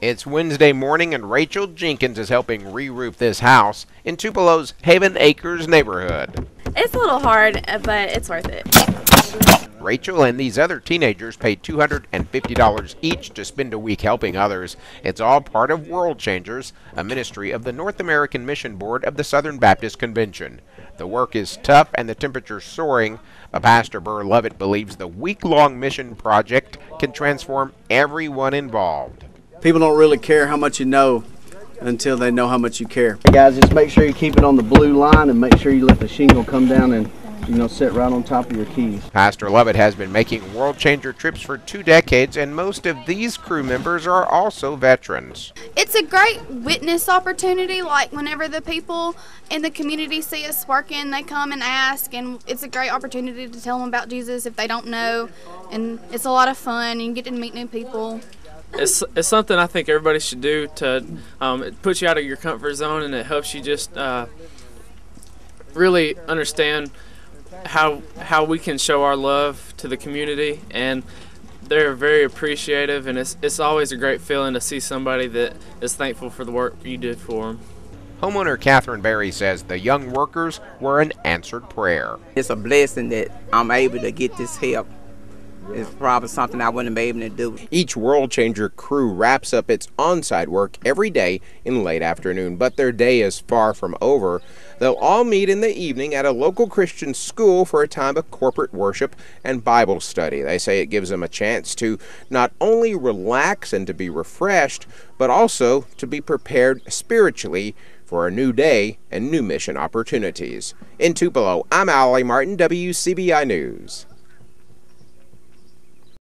It's Wednesday morning, and Rachel Jenkins is helping re roof this house in Tupelo's Haven Acres neighborhood. It's a little hard, but it's worth it. Rachel and these other teenagers paid $250 each to spend a week helping others. It's all part of World Changers, a ministry of the North American Mission Board of the Southern Baptist Convention. The work is tough and the temperature's soaring, but Pastor Burr Lovett believes the week long mission project can transform everyone involved. People don't really care how much you know until they know how much you care. Hey guys, just make sure you keep it on the blue line and make sure you let the shingle come down and you know sit right on top of your keys. Pastor Lovett has been making World Changer trips for two decades, and most of these crew members are also veterans. It's a great witness opportunity. Like whenever the people in the community see us working, they come and ask, and it's a great opportunity to tell them about Jesus if they don't know. And it's a lot of fun. and You get to meet new people it's, it's something I think everybody should do to um, it puts you out of your comfort zone and it helps you just uh, really understand how how we can show our love to the community and they're very appreciative and it's, it's always a great feeling to see somebody that is thankful for the work you did for them. Homeowner Catherine Berry says the young workers were an answered prayer. It's a blessing that I'm able to get this help it's probably something I wouldn't be able to do. Each World Changer crew wraps up its on site work every day in late afternoon, but their day is far from over. They'll all meet in the evening at a local Christian school for a time of corporate worship and Bible study. They say it gives them a chance to not only relax and to be refreshed, but also to be prepared spiritually for a new day and new mission opportunities. In Tupelo, I'm Allie Martin, WCBI News.